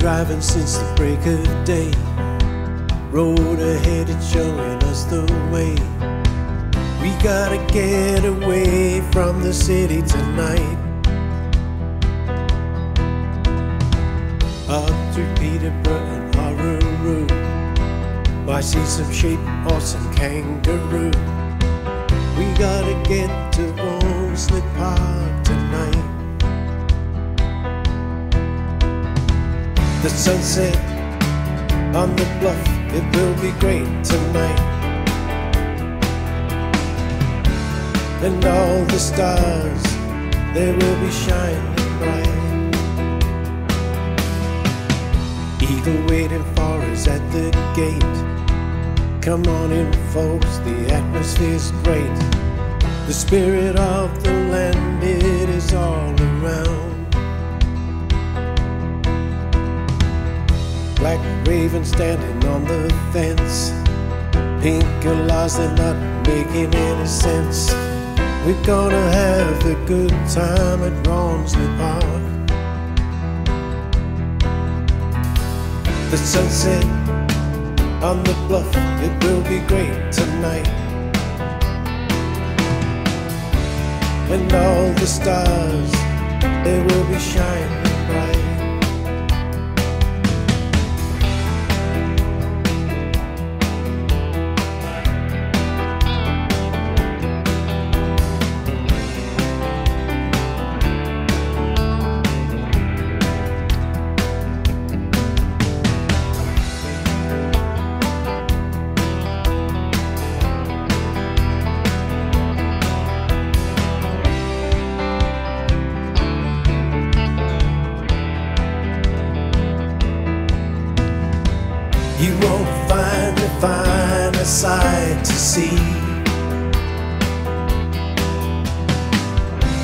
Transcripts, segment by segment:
driving since the break of day. Road ahead, it's showing us the way. We gotta get away from the city tonight. Up through Peterborough and Hawker I see some sheep or some kangaroo. We gotta get to Rawnsley Park tonight. The sunset on the bluff, it will be great tonight. And all the stars, they will be shining bright. Eagle waiting for us at the gate. Come on in, folks, the atmosphere's great. The spirit of the land, it is all around. Raven standing on the fence. Pink galahs, they're not making any sense. We're gonna have a good time at Rawnsley Park. The sunset on the bluff, it will be great tonight. And all the stars, they will be shining You won't find a finer sight to see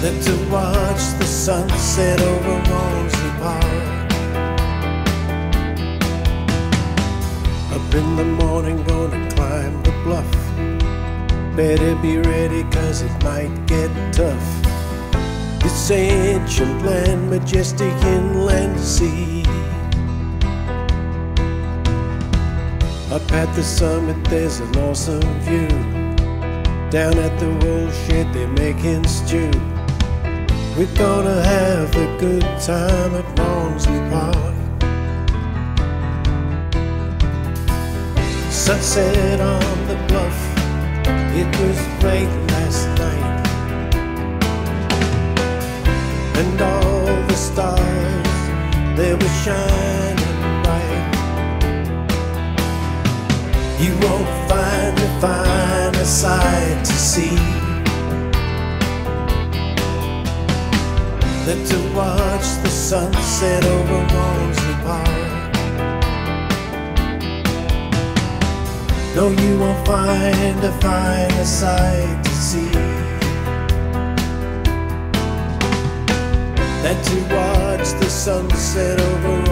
than to watch the sunset over Rawnsley Park. Up in the morning, gonna climb the bluff. Better be ready, cause it might get tough. This ancient land, majestic inland sea. Up at the summit, there's an awesome view. Down at the wool shed, they're making stew. We're gonna have a good time at Rawnsley Park. Sunset on the bluff, it was great last night. And all You won't find a finer sight to see than to watch the sunset over Rawnsley Park. No, you won't find a finer sight to see than to watch the sunset over